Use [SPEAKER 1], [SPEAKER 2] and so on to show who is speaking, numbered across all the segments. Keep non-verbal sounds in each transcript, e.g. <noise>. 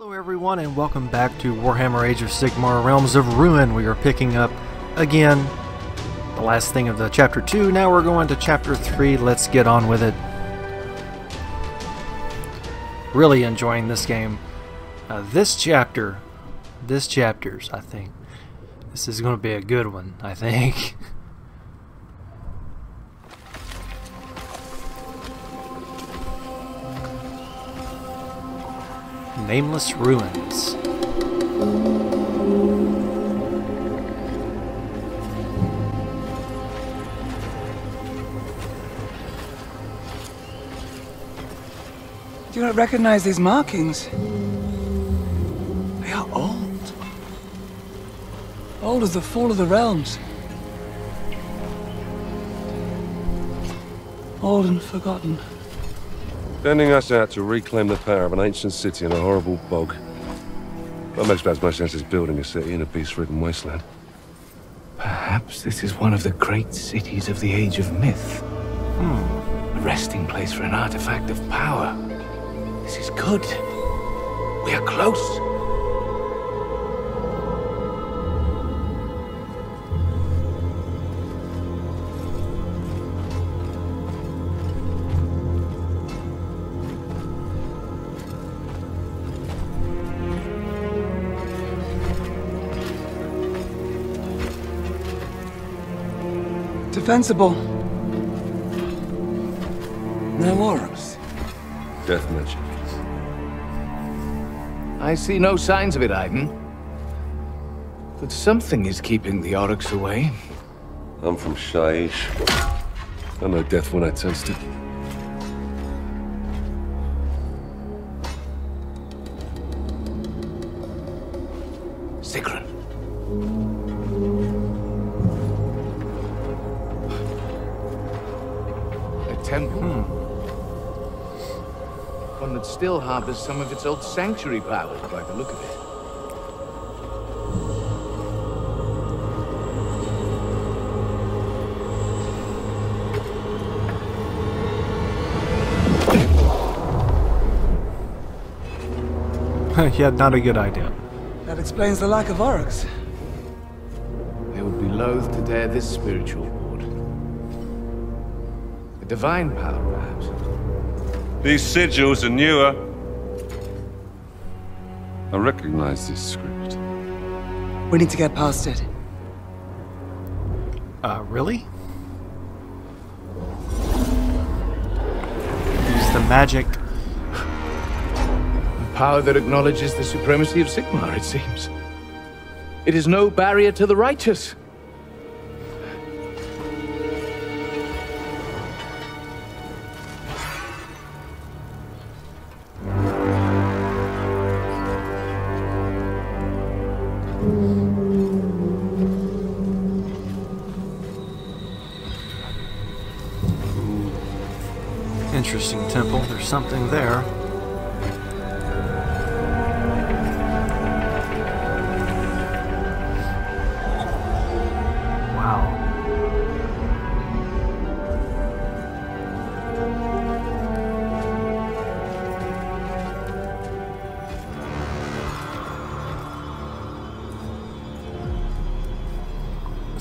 [SPEAKER 1] Hello everyone and welcome back to Warhammer Age of Sigmar Realms of Ruin. We are picking up again the last thing of the chapter 2. Now we're going to chapter 3. Let's get on with it. Really enjoying this game. Uh, this chapter, this chapter's I think. This is going to be a good one, I think. <laughs> Nameless Ruins.
[SPEAKER 2] Do you not recognize these markings? They are old. Old as the fall of the realms. Old and forgotten.
[SPEAKER 3] Sending us out to reclaim the power of an ancient city in a horrible bog. That makes about as much sense as building a city in a peace-ridden wasteland.
[SPEAKER 4] Perhaps this is one of the great cities of the Age of Myth. Hmm. A resting place for an artifact of power. This is good. We are close.
[SPEAKER 2] Defensible. No orcs.
[SPEAKER 3] Death magic.
[SPEAKER 4] I see no signs of it, Aiden. But something is keeping the Orruks away.
[SPEAKER 3] I'm from Shyish. I know death when I taste it.
[SPEAKER 4] Harbors some of its old sanctuary powers by the look of it. <laughs>
[SPEAKER 1] yeah, not a good idea.
[SPEAKER 2] That explains the lack of orcs.
[SPEAKER 4] They would be loath to dare this spiritual ward. A divine power, perhaps.
[SPEAKER 3] These sigils are newer. I recognize this script.
[SPEAKER 2] We need to get past it.
[SPEAKER 1] Uh, really? Use the magic.
[SPEAKER 4] A power that acknowledges the supremacy of Sigmar, it seems. It is no barrier to the righteous.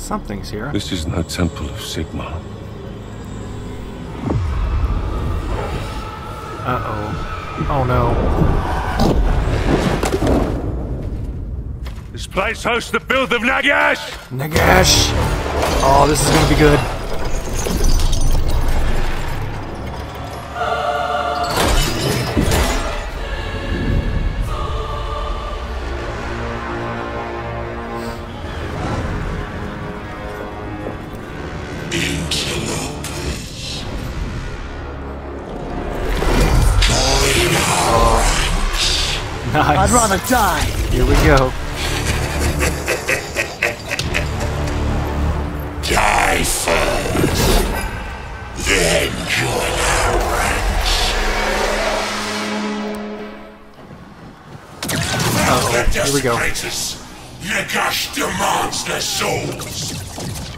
[SPEAKER 1] Something's here.
[SPEAKER 3] This is no temple of Sigmar.
[SPEAKER 1] Uh-oh. Oh no.
[SPEAKER 3] This place hosts the filth of Nagash!
[SPEAKER 1] Nagash! Oh, this is gonna be good.
[SPEAKER 2] Die.
[SPEAKER 1] Here we go.
[SPEAKER 5] Die first, then join our ranks.
[SPEAKER 1] Uh-oh. Here we go.
[SPEAKER 5] Desecrators, Nagash demands their souls.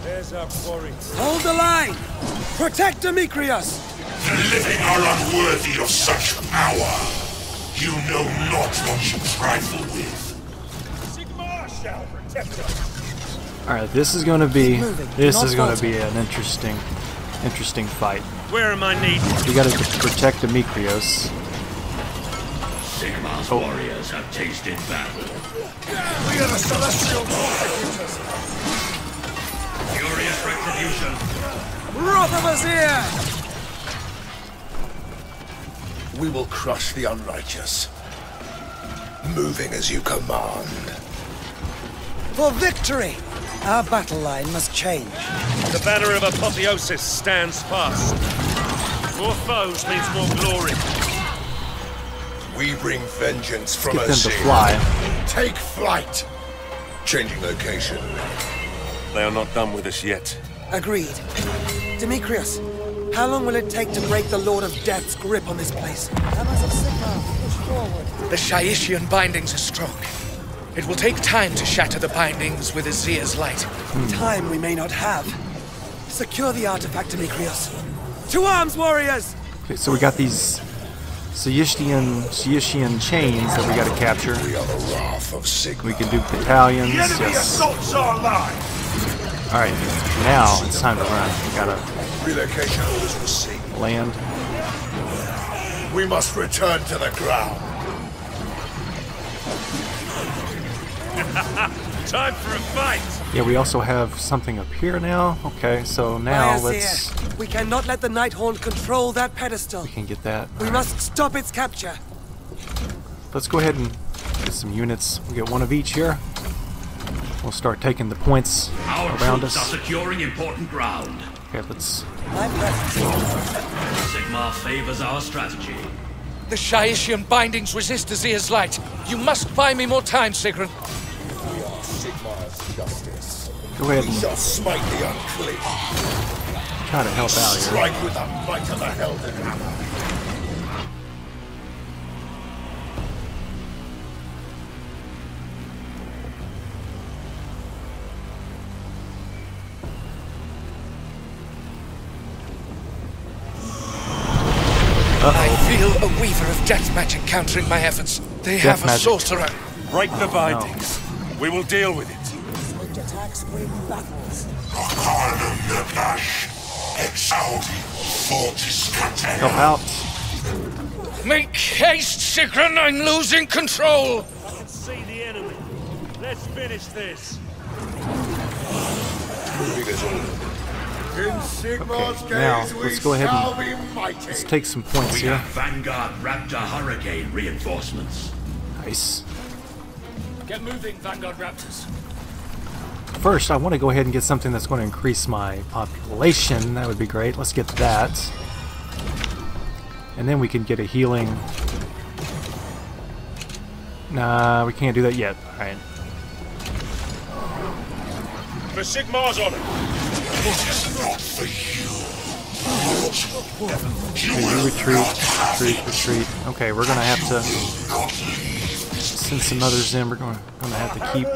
[SPEAKER 5] There's our quarry.
[SPEAKER 2] Hold the line! Protect Demetrius!
[SPEAKER 5] The living are unworthy of such power. You know not what you trifle with. Sigmar shall protect us.
[SPEAKER 1] Alright, this is going to be this is going to be an interesting interesting fight.
[SPEAKER 6] Where am I needed?
[SPEAKER 1] We got to protect Demetrius.
[SPEAKER 7] Sigmar's oh. warriors have tasted battle.
[SPEAKER 5] We are the celestial executors.
[SPEAKER 7] Furious retribution.
[SPEAKER 2] Wrath of Azyr!
[SPEAKER 5] We will crush the unrighteous. Moving as you command.
[SPEAKER 2] For victory! Our battle line must change.
[SPEAKER 6] The banner of apotheosis stands fast. More foes means more glory.
[SPEAKER 5] We bring vengeance from
[SPEAKER 1] Get them to fly.
[SPEAKER 5] Take flight. Changing location.
[SPEAKER 3] They are not done with us yet.
[SPEAKER 2] Agreed. Demetrius, how long will it take to break the Lord of Death's grip on this place? Hammers of Sigmar, push forward.
[SPEAKER 8] The Shyishan bindings are strong. It will take time to shatter the bindings with Azyr's light.
[SPEAKER 2] Time we may not have. Secure the artifact, Demetrius. To arms, warriors!
[SPEAKER 1] Okay, so we got these Shyishan Shyishan chains that we got to capture.
[SPEAKER 5] We are the wrath of Sigmar.
[SPEAKER 1] We can do battalions. Yes.
[SPEAKER 5] assaults our line.
[SPEAKER 1] All right, now it's time to run. We gotta
[SPEAKER 5] Relocation orders received.
[SPEAKER 1] land.
[SPEAKER 5] We must return to the ground. <laughs>
[SPEAKER 6] Time for a fight!
[SPEAKER 1] Yeah, we also have something up here now. Okay, so now
[SPEAKER 2] By
[SPEAKER 1] let's
[SPEAKER 2] Azyr, we cannot let the Nighthaunt control that pedestal.
[SPEAKER 1] we can get that.
[SPEAKER 2] We must stop its capture.
[SPEAKER 1] Let's go ahead and get some units. We get one of each here. We'll start taking the points
[SPEAKER 7] Our
[SPEAKER 1] around
[SPEAKER 7] troops
[SPEAKER 1] us.
[SPEAKER 7] are securing important ground.
[SPEAKER 1] Okay, let's.
[SPEAKER 2] My presence.
[SPEAKER 7] Sigmar favors our strategy.
[SPEAKER 8] The Shyishan bindings resist Azyr's light. You must buy me more time, Sigrun.
[SPEAKER 5] We are Sigmar's justice.
[SPEAKER 1] Go ahead
[SPEAKER 5] We
[SPEAKER 1] and
[SPEAKER 5] shall smite the unclean.
[SPEAKER 1] try to help out here.
[SPEAKER 5] Strike with the might of the
[SPEAKER 8] Heldenhammer. Countering my efforts. They have a
[SPEAKER 1] magic.
[SPEAKER 8] sorcerer.
[SPEAKER 6] Break the bindings. We will deal with it.
[SPEAKER 2] Swift attacks bring battles.
[SPEAKER 5] Arcanum Nagash. Exaudi. Fortis
[SPEAKER 1] Help out.
[SPEAKER 8] Make haste, Sigrun. I'm losing control.
[SPEAKER 6] I can see the enemy. Let's finish this.
[SPEAKER 1] Okay, now, let's go ahead and-
[SPEAKER 5] shall be.
[SPEAKER 1] Let's take some points
[SPEAKER 7] We
[SPEAKER 1] here.
[SPEAKER 7] have Vanguard Raptor Hurricane reinforcements.
[SPEAKER 1] Nice.
[SPEAKER 8] Get moving, Vanguard Raptors.
[SPEAKER 1] First, I want to go ahead and get something that's going to increase my population. That would be great. Let's get that. And then we can get a healing. Nah, we can't do that yet. Alright.
[SPEAKER 6] For Sigmar's honor.
[SPEAKER 5] Not for you.
[SPEAKER 1] Okay, you retreat, retreat, retreat. Okay, we're gonna have to send some others in. We're gonna, gonna have to keep.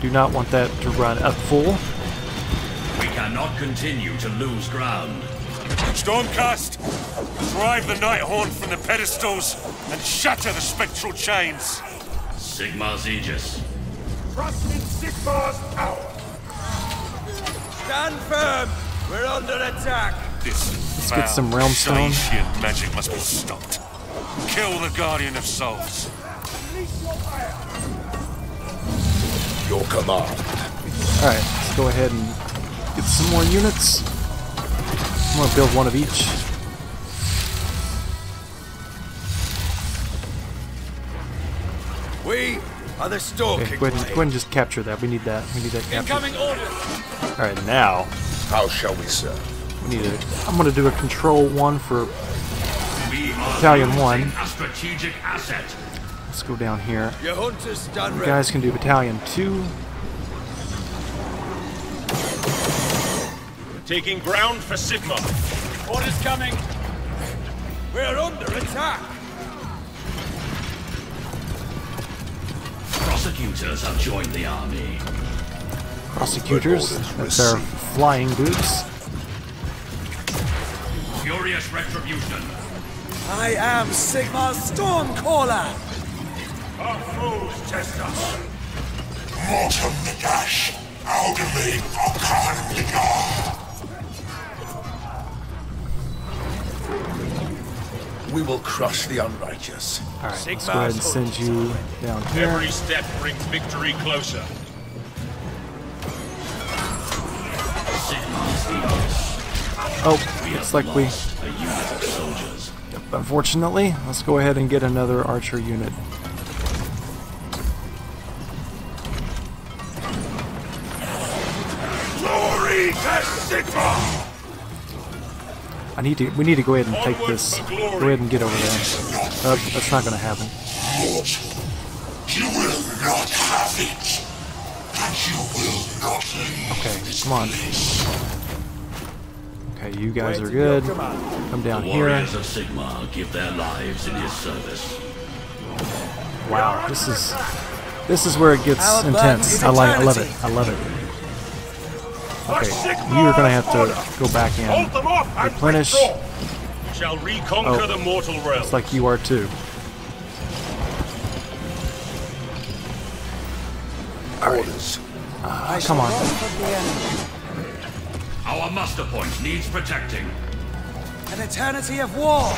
[SPEAKER 1] Do not want that to run up full.
[SPEAKER 7] We cannot continue to lose ground.
[SPEAKER 6] Stormcast! Drive the Nighthaunt from the pedestals and shatter the spectral chains.
[SPEAKER 7] Sigmar's Aegis.
[SPEAKER 5] Trust in Sigmar's power.
[SPEAKER 6] Stand firm! We're under attack! This
[SPEAKER 1] Let's get some realm stone.
[SPEAKER 6] Shyishan magic must be stopped. Kill the Guardian of Souls.
[SPEAKER 5] Your command.
[SPEAKER 1] Alright, let's go ahead and get some more units. I'm gonna build one of each.
[SPEAKER 5] We
[SPEAKER 1] Okay,
[SPEAKER 5] stalking
[SPEAKER 1] go ahead, and, go ahead and just capture that. We need that. We need that.
[SPEAKER 8] Incoming orders.
[SPEAKER 1] Alright, now
[SPEAKER 5] How shall we serve?
[SPEAKER 1] we need a. I'm gonna do a control one for. Battalion one.
[SPEAKER 7] a strategic asset.
[SPEAKER 1] Let's go down here.
[SPEAKER 5] Your
[SPEAKER 1] You guys can do battalion two.
[SPEAKER 6] Taking ground for Sigmar. Orders coming. We're under attack.
[SPEAKER 7] Prosecutors have joined the army.
[SPEAKER 1] Prosecutors. That's our flying boots.
[SPEAKER 7] Furious retribution.
[SPEAKER 2] I am Sigmar's Stormcaller!
[SPEAKER 6] Our foes test us.
[SPEAKER 5] Mortem Nagash, Audemy Okan Ligar.
[SPEAKER 8] We will crush the unrighteous.
[SPEAKER 1] Alright, let's go ahead and send you down here.
[SPEAKER 6] Every step brings victory closer.
[SPEAKER 1] Oh, looks like we...
[SPEAKER 7] A unit of soldiers.
[SPEAKER 1] Yep, unfortunately, let's go ahead and get another archer unit.
[SPEAKER 6] Glory to Sigmar!
[SPEAKER 1] I need to. We need to go ahead and take this. Go ahead and get over there. Oh, that's not going to happen.
[SPEAKER 5] You will not have it. And you will not leave.
[SPEAKER 1] Okay, come on. Okay, you guys are good. Come down
[SPEAKER 7] The
[SPEAKER 1] here.
[SPEAKER 7] warriors of Sigmar give their lives in his service.
[SPEAKER 1] Wow, this is this is where it gets intense. I like. I love it. I love it. Okay, you're gonna have to go back in.
[SPEAKER 6] Hold them off and
[SPEAKER 1] Replenish.
[SPEAKER 6] withdraw. Shall reconquer
[SPEAKER 1] Oh.
[SPEAKER 6] the mortal realm.
[SPEAKER 1] It's like you are too.
[SPEAKER 5] Orders.
[SPEAKER 2] I
[SPEAKER 1] come on.
[SPEAKER 2] run from the enemy.
[SPEAKER 7] Our muster point needs protecting.
[SPEAKER 2] An eternity of war!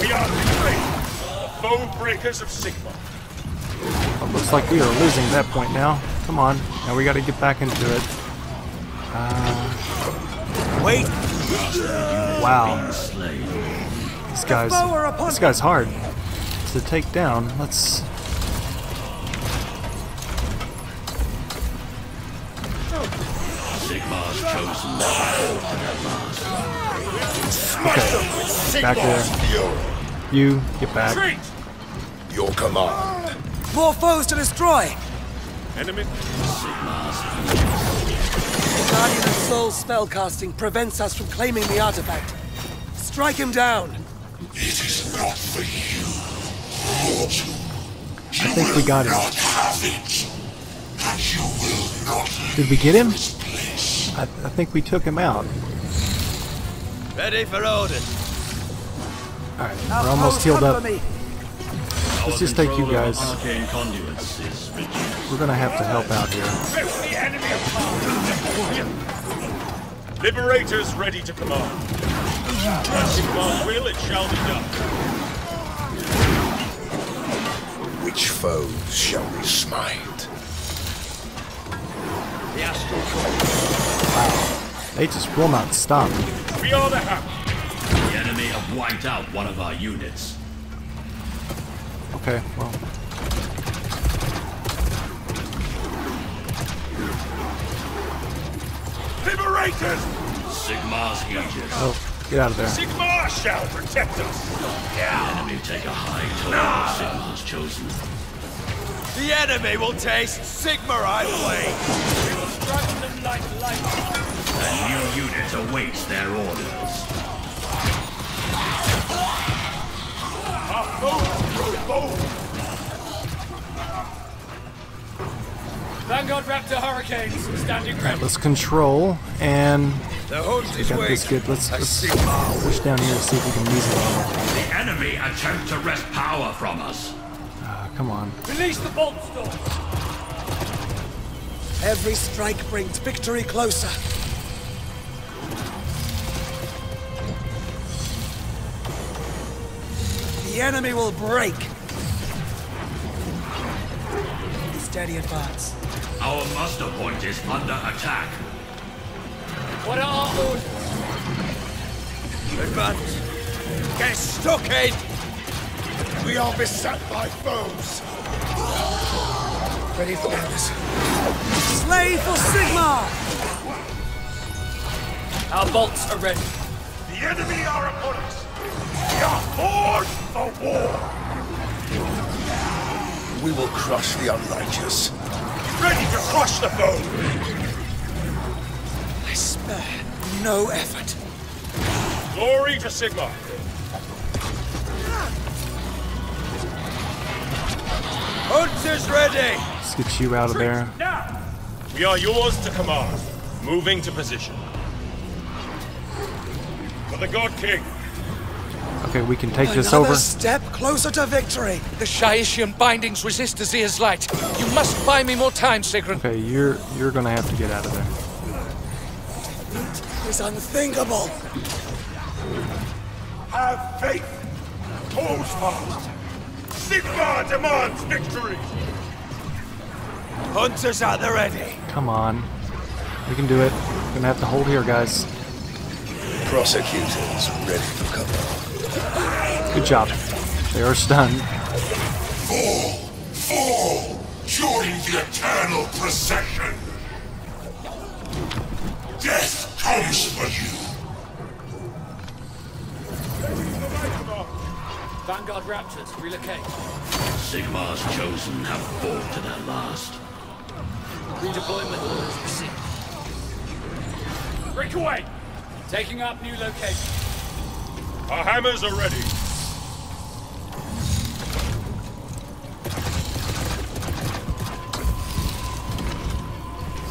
[SPEAKER 6] we are betrayed. The foe breakers of Sigmar.
[SPEAKER 1] It looks like we are losing that point now. Come on, now we got to get back into it.
[SPEAKER 2] Uh, wait!
[SPEAKER 1] Wow. This guy's
[SPEAKER 2] upon
[SPEAKER 1] this guy's hard to take down. Let's.
[SPEAKER 7] Sigmar's chosen.
[SPEAKER 1] Okay, back there. You get back.
[SPEAKER 6] Retreat!
[SPEAKER 5] Your command.
[SPEAKER 2] More foes to destroy!
[SPEAKER 6] Enemy.
[SPEAKER 2] Guardian of Soul's spellcasting prevents us from claiming the artifact. Strike him down!
[SPEAKER 5] It is not for you. Mortal. You
[SPEAKER 1] I think we got him.
[SPEAKER 5] not have it. And you will not
[SPEAKER 1] Did we get him? I, I think we took him out.
[SPEAKER 2] Ready for Odin.
[SPEAKER 1] Alright, we're almost oh, healed up.
[SPEAKER 2] Me.
[SPEAKER 1] Let's just take you guys.
[SPEAKER 7] Arcane conduits is reduced.
[SPEAKER 1] We're gonna have to help out here.
[SPEAKER 6] Drift the enemy apart. Liberators ready to command. As Sigmar's will, it shall be done.
[SPEAKER 5] Which foes shall we smite?
[SPEAKER 1] They just will not stop.
[SPEAKER 6] We are the hammer.
[SPEAKER 7] The enemy have wiped out one of our units.
[SPEAKER 1] Okay, well,
[SPEAKER 6] Liberators!
[SPEAKER 7] Sigmar's aegis.
[SPEAKER 1] oh, get out of there.
[SPEAKER 6] Sigmar shall protect us.
[SPEAKER 7] The enemy take a high toll of Sigmar's chosen.
[SPEAKER 2] The enemy will taste Sigmar, I blame!
[SPEAKER 6] We will strike them like lightning.
[SPEAKER 7] A new unit awaits their orders.
[SPEAKER 6] Our foes grow bold.
[SPEAKER 9] Vanguard Raptor Hurricanes, standing
[SPEAKER 1] Alright, let's control and
[SPEAKER 2] The hunt
[SPEAKER 1] we got this good. Let's, let's
[SPEAKER 2] see.
[SPEAKER 1] push down here to see if we can use it.
[SPEAKER 7] The enemy attempt to wrest power from us.
[SPEAKER 1] Ah, come on.
[SPEAKER 9] Release the bolt storm.
[SPEAKER 2] Every strike brings victory closer. The enemy will break. Steady advance.
[SPEAKER 7] Our muster point is under attack.
[SPEAKER 9] What are our orders?
[SPEAKER 2] Advance. Get stuck in!
[SPEAKER 5] We are beset by foes.
[SPEAKER 2] Ready for orders. Slay for Sigmar!
[SPEAKER 9] Our bolts are ready.
[SPEAKER 6] The enemy are upon us. We are forged for war.
[SPEAKER 5] We will crush the unrighteous.
[SPEAKER 6] Ready to crush the foe.
[SPEAKER 2] I spare no effort.
[SPEAKER 6] Glory to Sigmar.
[SPEAKER 2] Hunt is ready!
[SPEAKER 1] Let's get you out of there.
[SPEAKER 6] Now, we are yours to command. Moving to position. For the God King.
[SPEAKER 1] Okay, we can take this
[SPEAKER 2] Another
[SPEAKER 1] over.
[SPEAKER 2] step closer to victory.
[SPEAKER 8] The Shyishan bindings resist Azyr's light. You must buy me more time, Sigrun.
[SPEAKER 1] Okay, you're you're gonna have to get out of there.
[SPEAKER 2] It's unthinkable.
[SPEAKER 6] Have faith! Pose fast! Sigmar demands victory!
[SPEAKER 2] Hunters at the ready.
[SPEAKER 1] Come on. We can do it. We're gonna have to hold here, guys.
[SPEAKER 5] Prosecutors ready for cover.
[SPEAKER 1] Good job. They are stunned.
[SPEAKER 5] Fall! Fall! During the eternal procession! Death comes for you!
[SPEAKER 9] Vanguard Raptors, relocate.
[SPEAKER 7] Sigmar's chosen have fought to their last.
[SPEAKER 9] Redeployment orders received. Break away! Taking up new location.
[SPEAKER 6] Our hammers are ready.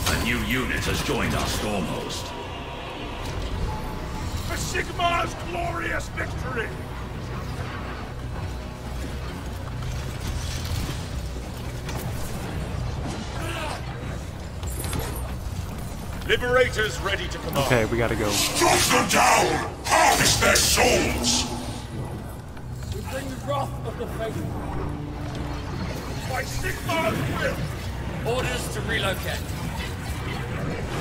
[SPEAKER 7] A new unit has joined our Stormhost.
[SPEAKER 6] For Sigmar's glorious victory! Liberators ready to command.
[SPEAKER 1] Okay, we gotta go.
[SPEAKER 5] Strike them down! Harvest their souls!
[SPEAKER 9] We bring the wrath of the faithful.
[SPEAKER 6] By Sigmar's will!
[SPEAKER 9] Orders to relocate.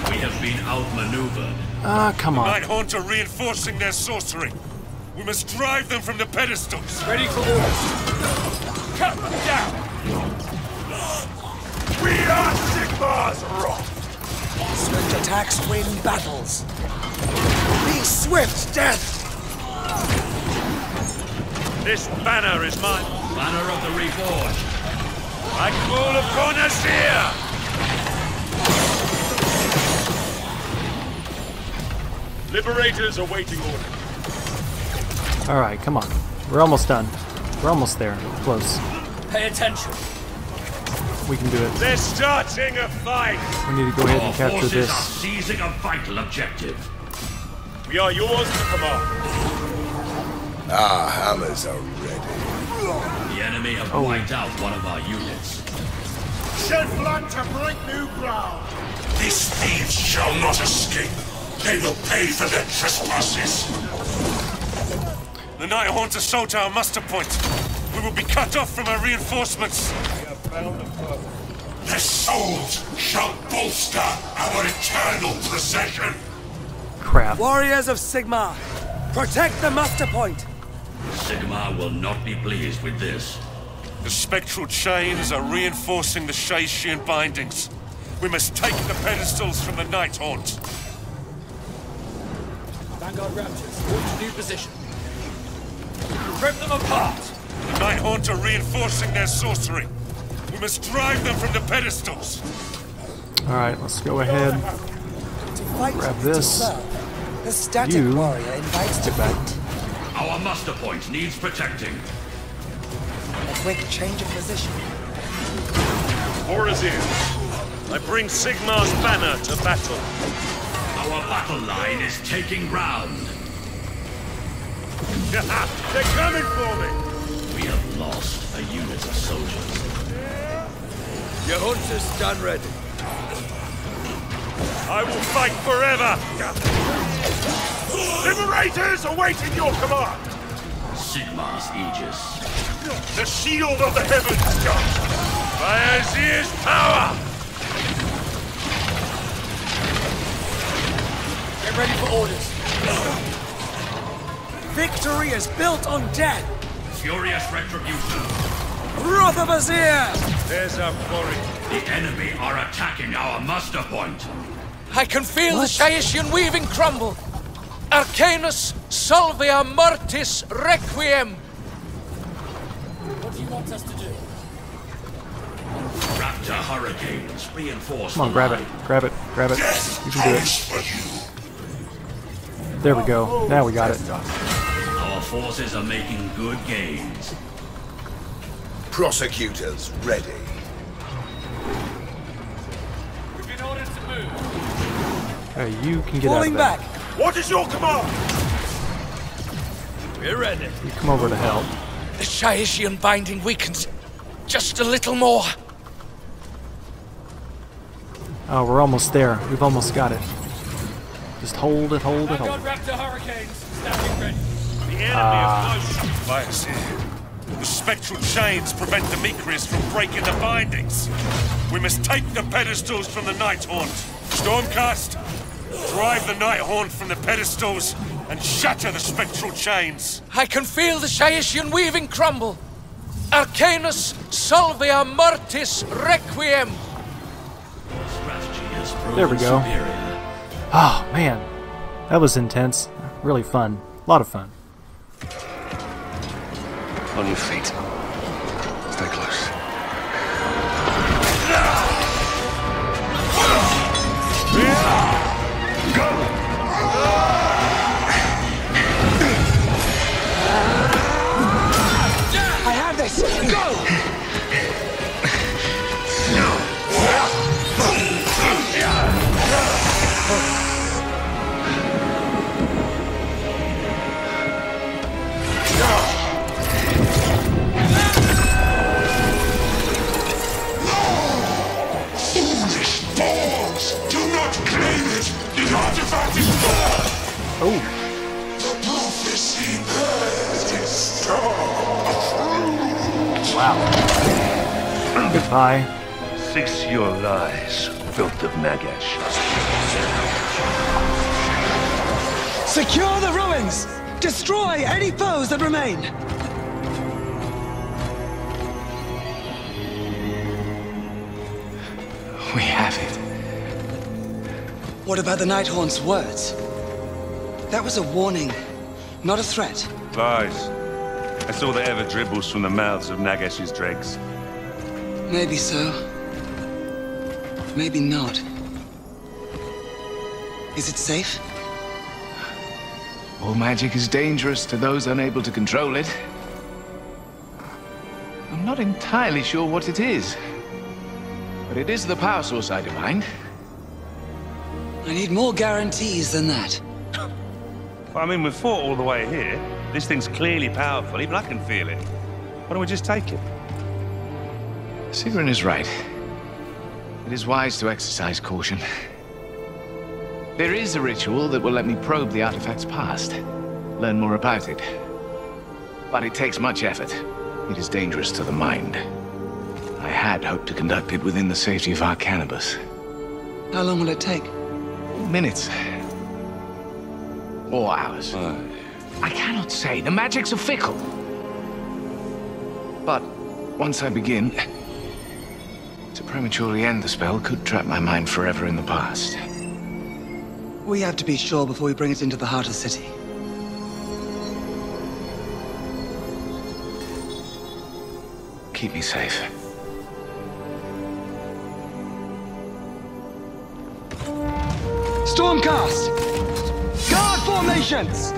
[SPEAKER 7] We have been outmaneuvered.
[SPEAKER 1] Ah, come on.
[SPEAKER 6] Night Haunt are reinforcing their sorcery. We must drive them from the pedestals.
[SPEAKER 9] Ready for orders.
[SPEAKER 6] Cut them down! We are Sigmar's wrath!
[SPEAKER 2] Swift attacks win battles. Be swift, death!
[SPEAKER 6] This banner is mine.
[SPEAKER 7] Banner of the Reforged.
[SPEAKER 6] I call upon Azyr! Liberators awaiting order.
[SPEAKER 1] Alright, come on. We're almost done. We're almost there. Close.
[SPEAKER 9] Pay attention.
[SPEAKER 1] We can do it.
[SPEAKER 6] They're starting a fight!
[SPEAKER 1] We need to go ahead and capture
[SPEAKER 7] forces
[SPEAKER 1] this.
[SPEAKER 7] are seizing a vital objective.
[SPEAKER 6] We are yours to command.
[SPEAKER 5] Our hammers are ready.
[SPEAKER 7] The enemy have
[SPEAKER 1] Oh.
[SPEAKER 7] wiped out one of our units.
[SPEAKER 6] Shed blood to break new ground!
[SPEAKER 5] These thieves shall not escape. They will pay for their trespasses.
[SPEAKER 6] The Nighthaunt assault our muster point. We will be cut off from our reinforcements.
[SPEAKER 5] Their souls shall bolster our eternal procession.
[SPEAKER 1] Crap.
[SPEAKER 2] Warriors of Sigmar, protect the muster point.
[SPEAKER 7] Sigmar will not be pleased with this.
[SPEAKER 6] The spectral chains are reinforcing the Shyishan bindings. We must take the pedestals from the Nighthaunt.
[SPEAKER 9] Vanguard Raptors, move to new position. Rip them apart!
[SPEAKER 6] The Nighthaunt are reinforcing their sorcery. We must drive them from the pedestals.
[SPEAKER 1] Alright, let's go ahead. Grab
[SPEAKER 2] is
[SPEAKER 1] this.
[SPEAKER 2] To serve. The static
[SPEAKER 1] You
[SPEAKER 2] warrior invites
[SPEAKER 1] Get back.
[SPEAKER 2] defeat.
[SPEAKER 7] Our muster point needs protecting.
[SPEAKER 2] A quick change of position.
[SPEAKER 6] For Azyr, I bring Sigmar's banner to battle.
[SPEAKER 7] Our battle line is taking ground. <laughs>
[SPEAKER 6] They're coming for me!
[SPEAKER 7] We have lost a unit of soldiers.
[SPEAKER 2] Your hunters stand ready.
[SPEAKER 6] I will fight forever! Liberators awaiting your command!
[SPEAKER 7] Sigmar's Aegis.
[SPEAKER 6] The shield of the heavens comes! By Azyr's power!
[SPEAKER 9] Get ready for orders.
[SPEAKER 2] Victory is built on death.
[SPEAKER 7] Furious retribution.
[SPEAKER 2] Wrath of Azir!
[SPEAKER 6] There's our quarry.
[SPEAKER 7] The enemy are attacking our muster point.
[SPEAKER 8] I can feel the Shyishan weaving crumble. Arcanus Salvia Mortis Requiem.
[SPEAKER 9] What do you want us to do?
[SPEAKER 7] Raptor hurricanes reinforce
[SPEAKER 1] Come on, grab
[SPEAKER 7] line.
[SPEAKER 1] it. Grab it. Grab it.
[SPEAKER 5] Death
[SPEAKER 1] You can do it. There we go. Now we got it.
[SPEAKER 7] Our forces are making good gains.
[SPEAKER 5] Prosecutors ready.
[SPEAKER 9] We've been ordered to move.
[SPEAKER 1] Okay, you can get
[SPEAKER 2] Falling
[SPEAKER 1] out
[SPEAKER 2] back.
[SPEAKER 6] What is your command?
[SPEAKER 9] We're ready.
[SPEAKER 1] You come over to help.
[SPEAKER 8] The Shyishan binding weakens. Just a little more.
[SPEAKER 1] Oh, we're almost there. We've almost got it. Just hold it, hold it, hold it.
[SPEAKER 9] Raptor Hurricanes. Standing ready.
[SPEAKER 6] The enemy
[SPEAKER 1] Ah.
[SPEAKER 6] is close. The spectral chains prevent the Demetrius from breaking the bindings. We must take the pedestals from the Nighthaunt. Stormcast, drive the Nighthaunt from the pedestals and shatter the spectral chains.
[SPEAKER 8] I can feel the Shyishan weaving crumble. Arcanus Salvia Mortis Requiem.
[SPEAKER 1] There we go. Oh, man. That was intense. Really fun. A lot of fun.
[SPEAKER 3] On your feet.
[SPEAKER 1] Goodbye.
[SPEAKER 3] Cease your lies, filth of Nagash.
[SPEAKER 2] Secure the ruins! Destroy any foes that remain!
[SPEAKER 4] We have it.
[SPEAKER 2] What about the Nighthaunt's words? That was a warning, not a threat.
[SPEAKER 3] Lies. That's all that ever dribbles from the mouths of Nagash's dregs.
[SPEAKER 2] Maybe so. Maybe not. Is it safe?
[SPEAKER 4] All magic is dangerous to those unable to control it. I'm not entirely sure what it is. But it is the power source I divined.
[SPEAKER 2] I need more guarantees than that.
[SPEAKER 3] I mean, we've fought all the way here. This thing's clearly powerful. Even I can feel it. Why don't we just take it?
[SPEAKER 4] Sigrun is right. It is wise to exercise caution. There is a ritual that will let me probe the artifact's past, learn more about it. But it takes much effort. It is dangerous to the mind. I had hoped to conduct it within the safety of Arcanibus.
[SPEAKER 2] How long will it take?
[SPEAKER 4] Minutes. Or hours. I cannot say. The magics are fickle. But once I begin, to prematurely end the spell could trap my mind forever in the past.
[SPEAKER 2] We have to be sure before we bring it into the heart of the city.
[SPEAKER 4] Keep me safe.
[SPEAKER 2] Stormcast! Guard formations!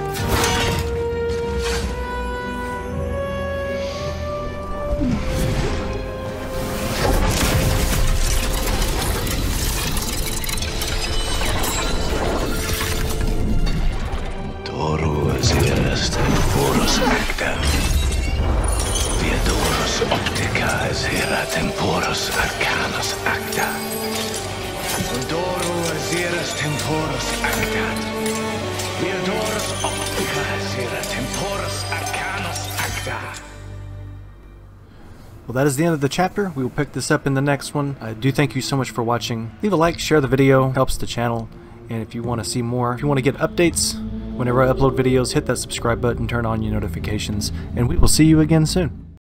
[SPEAKER 1] That is the end of the chapter. We will pick this up in the next one. I do thank you so much for watching. Leave a like, share the video, helps the channel. And if you want to see more, if you want to get updates, whenever I upload videos, hit that subscribe button, turn on your notifications, and we will see you again soon.